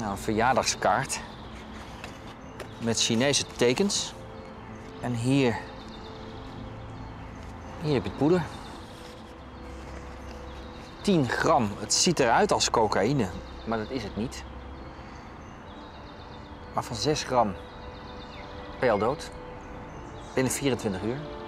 Nou, een verjaardagskaart. Met Chinese tekens. En hier... Hier heb je het poeder. 10 gram. Het ziet eruit als cocaïne, maar dat is het niet. Maar van 6 gram ben je al dood. Binnen 24 uur.